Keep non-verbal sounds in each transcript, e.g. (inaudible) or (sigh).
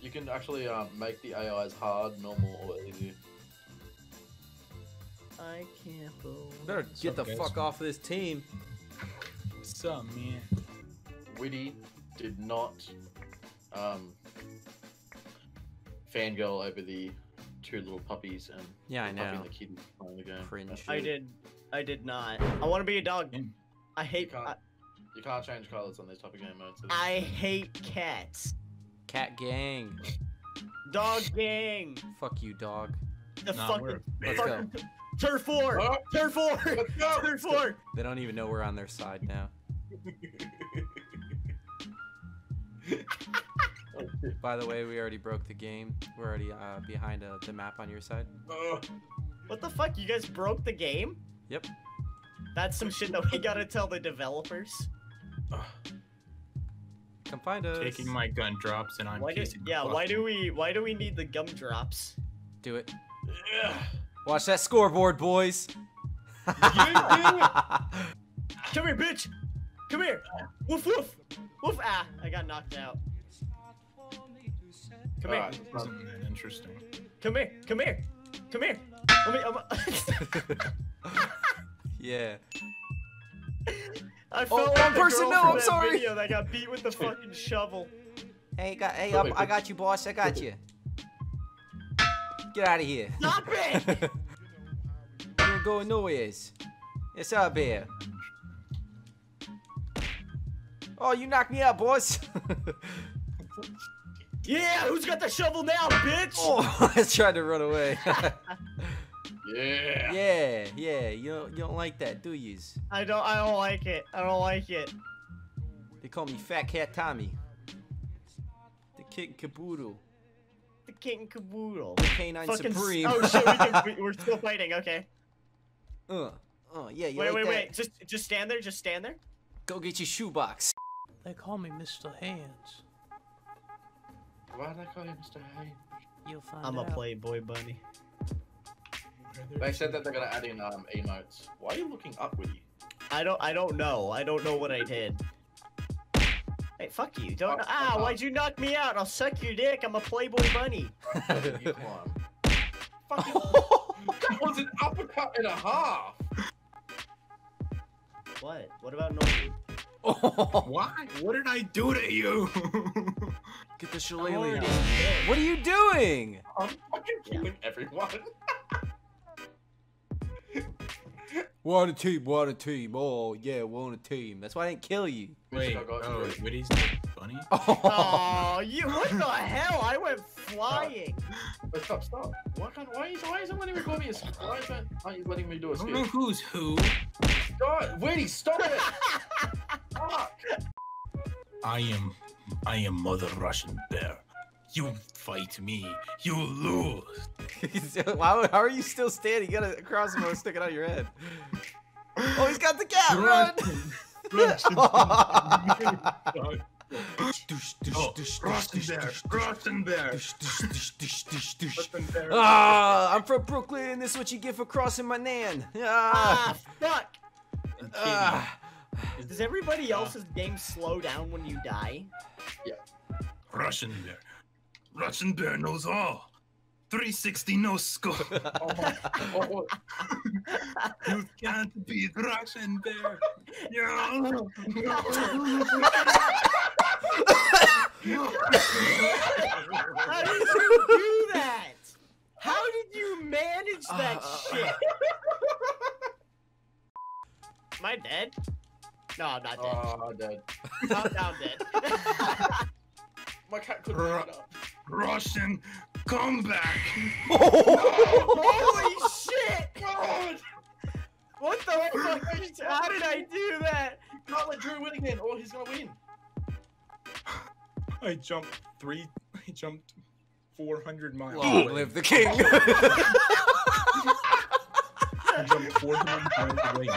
You can actually um, make the AIs hard, normal, or easy. I can't believe. Better get the fuck off of this team. What's up, man? Whitty did not um, fangirl over the two little puppies and Yeah, I the puppy know. and the kid playing the game. Cringe. I did. I did not. I want to be a dog. I You hate. can't, I, you can't change colors on these type of game modes. I hate cats. Cat gang. Dog gang. Fuck you, dog. The Nah, we're fucking. Let's go. fucking turf four. Oh, Turf four. let's go! (laughs) Turf four. They don't even know we're on their side now. (laughs) By the way, we already broke the game. We're already uh, behind uh, the map on your side. Oh, What the fuck? You guys broke the game? Yep. That's some shit that we gotta tell the developers. Come find us. Taking my gun drops and I'm Why do, yeah, why do we why do we need the gumdrops? Do it. Yeah. Watch that scoreboard, boys. (laughs) Come here, bitch! Come here! Woof woof! Woof ah! I got knocked out. Come here. Alright, um, Isn't that interesting? Come here! Come here! Come here! Let me, I'm, (laughs) (laughs) yeah. I Oh, felt wrong like the person, no, I'm sorry. Video that got beat with the fucking shovel. Hey, got, hey, Wait, I, I got you, boss. I got you. Get out of here. Stop it! (laughs) you ain't going nowhere. It's up here. Oh, you knocked me out, boss. (laughs) Yeah, who's got the shovel now, bitch? oh, (laughs) I tried to run away. Yeah. yeah, yeah. You don't, you don't like that, do yous? I don't I don't like it. I don't like it. They call me Fat Cat Tommy. The Kid Caboodle. The king caboodle. The Canine Fucking s- Supreme. Oh shit, we can, we, we're still fighting. Okay. (laughs) uh, uh, yeah, you wait, like wait, that? wait. Just just stand there. Just stand there. Go get your shoebox. They call me Mr. Hands. Why did I call you Mr. Hands? You'll find I'm a playboy bunny. They said that they're gonna add in um emotes. Why are you looking up, Whitty? I don't I don't know. I don't know what I did. Hey, fuck you. Don't Fuck, Ah, fuck why'd you knock me out? I'll suck your dick. I'm a playboy bunny. (laughs) you climb. Fucking, (laughs) that was an uppercut and a half. What? What about Norby? (laughs) Why? What did I do to you? Get the I'm shillelagh. already What are you doing? I'm fucking killing everyone. We're on a team, we're on a team. Oh, yeah, we're on a team. That's why I didn't kill you. Wait, I got oh, you. Whitty's funny? Oh, Oh, (laughs) you! What the (laughs) hell? I went flying. Wait, stop, stop. Why can't? Why is? Why isn't letting me call me a? skip? Why isn't? Aren't you letting me do a I don't know who's who. God, Whitty, stop it! (laughs) Fuck! I am, I am Mother Russian Bear. You fight me, you lose. (laughs) Why, how are you still standing? You got a crossbow sticking out your head. Oh, he's got the cat. Run! Russian Bear, Russian Bear. Russian Bear. Ah, I'm from Brooklyn. This is what you get for crossing my nan. ah, Ah, fuck! I'm ah. Does everybody else's game slow down when you die? Yeah. Russian Bear. Russian Bear knows all. 360 no score. Oh! (laughs) Oh, you can't beat Russian Bear. Yeah. How did you do that? How did you manage that Uh, shit? Am I dead? No, I'm not dead. oh, dead. I'm down dead. My cat couldn't pick it up. Russian, come back. (laughs) Holy (laughs) shit! God! What the fuck? How did I do that? Can't let Drew win again, or he's gonna win. I jumped three. (laughs) I jumped 400 miles. Long live the king. I jumped 400 miles away.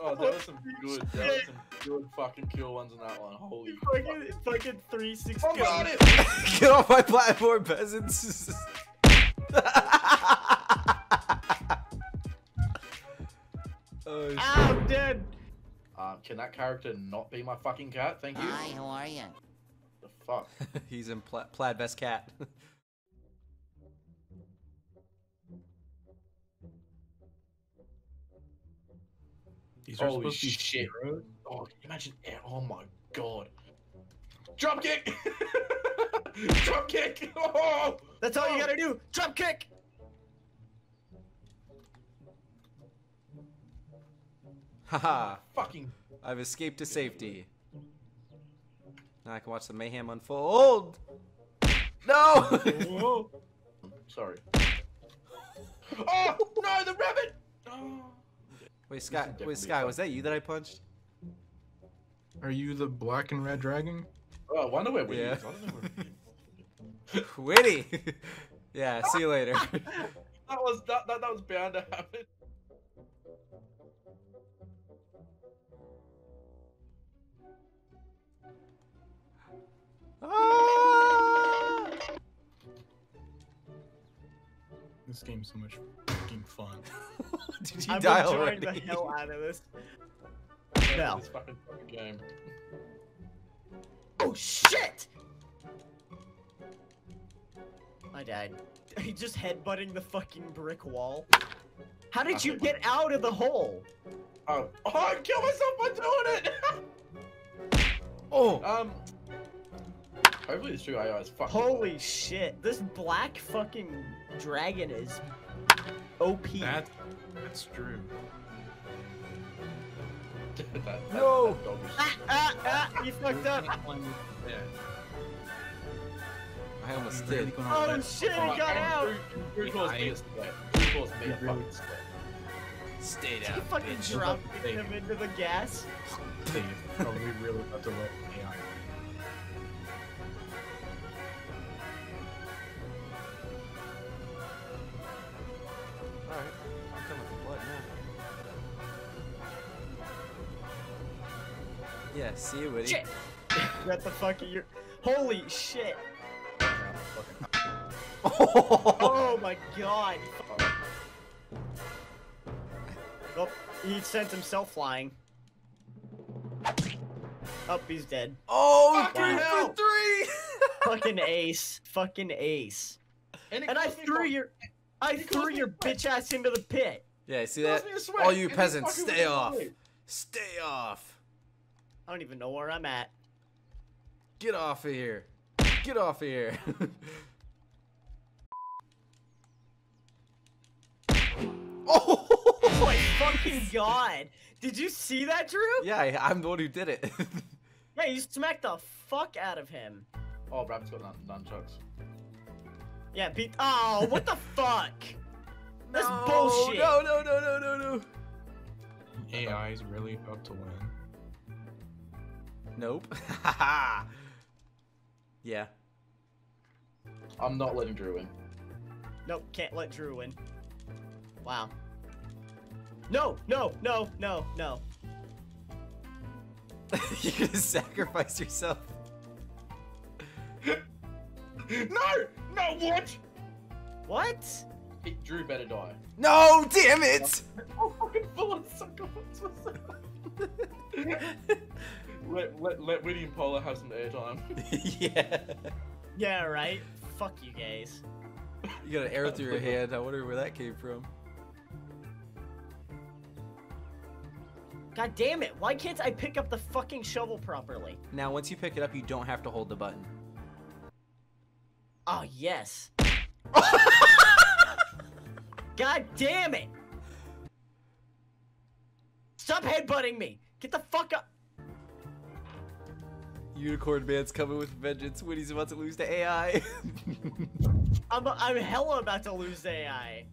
Oh, that was some good, there was some good fucking kill ones in that one. Holy fuck. Fucking, fucking 360. Oh, got it! (laughs) Get off my platform, peasants. (laughs) oh, shit. Ah, I'm dead. Um, can that character not be my fucking cat? Thank you. Hi, how are you? The fuck? (laughs) He's in pla- plaid vest cat. These are Holy supposed to be shit. zeros? Oh, imagine? eh, Oh my god. Drop kick! (laughs) Drop kick! (laughs) Oh! That's all you gotta do. Drop kick. Haha. Fucking. I've escaped to safety. Now I can watch the mayhem unfold. No! Sorry. (laughs) Oh no, the rabbit! Oh. wait, Sky. definitely Wait, Sky. fun. Was that you that I punched? Are you the black and red dragon? Oh, I wonder where we Yeah. is. I don't know where Whitty. (laughs) yeah. See you later. (laughs) That was that, that that was bound to happen. Ah! This game's so much fucking fun. (laughs) Did you I'm die enjoying already? the hell out of this. Yeah, fucking fucking game. Oh shit! I died. (laughs) He just headbutting the fucking brick wall. How did you (laughs) get out of the hole? Oh, (laughs) oh, I killed myself by doing it. Oh. um. Hopefully, this true AI is fucking. Holy shit! This black fucking dragon is OP. That, that's true. That, that, No. that dog is- Ah, ah, ah! You fucked up. Yeah. I almost You really did. gonna Oh shit! He Oh, got out. Drew- Drew calls me a split. Drew calls me a fucking split. Stay He fucking bitch. dropped him into the gas. Dave, are we really about to let AI Yeah, see you, Whitty. Shit. (laughs) What the fuck are you? Holy shit! Oh, oh my god! Oh, he sent himself flying. Oh, he's dead. oh, Fucking three hell. for three! (laughs) Fucking ace. Fucking ace. it And I threw your, I threw your bitch ass into the pit. yeah, see that? me a sweat. All you peasants, stay off. Stay off. I don't even know where I'm at. Get off of here. Get off of here. (laughs) oh! Oh my fucking god! Did you see that, Drew? Yeah, I, I'm the one who did it. (laughs) Yeah, you smacked the fuck out of him. Oh, Rabbit's got nun- nunchucks. Yeah, Pete. Oh, what the (laughs) fuck? That's no, bullshit. No, no, no, no, no, no. AI is really about to win. Nope. (laughs) yeah. I'm not letting Drew in. Nope, can't let Drew in. Wow. No, no, no, no, no. (laughs) You're gonna sacrifice yourself. (laughs) no! No, what? What? He, Drew better die. No, damn it! Oh, fucking full on sucker. Let, let, let Winnie and Paula have some airtime. (laughs) yeah. Yeah, right. Fuck you guys. You got an arrow through your hand. I wonder where that came from. God damn it! Why can't I pick up the fucking shovel properly? Now, once you pick it up, you don't have to hold the button. Oh yes. (laughs) God damn it! Stop headbutting me! Get the fuck up! Unicorn Man's coming with vengeance when he's about to lose to AI. (laughs) I'm I'm hella about to lose the AI.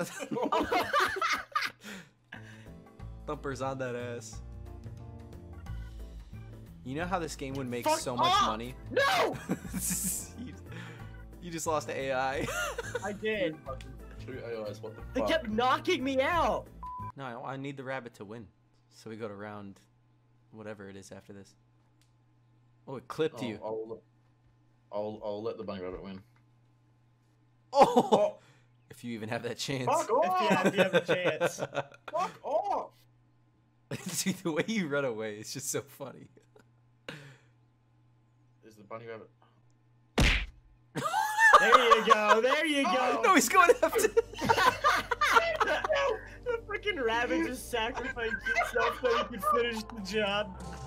(laughs) Thumper's on that ass. You know how this game would make Fuck so much off! money? no! (laughs) you, you just lost to AI. I did. Two AIs, what the They kept knocking me out. no, I, I need the rabbit to win. So we go to round whatever it is after this. Oh, it clipped Oh, you. I'll, I'll, I'll let the bunny rabbit win. Oh! Oh, If you even have that chance. fuck off! if you have a chance. (laughs) Fuck off! (laughs) See, the way you run away is just so funny. Is the bunny rabbit. (laughs) There you go. There you go. no, he's going after. Freaking rabbit just sacrificed itself so he could finish the job.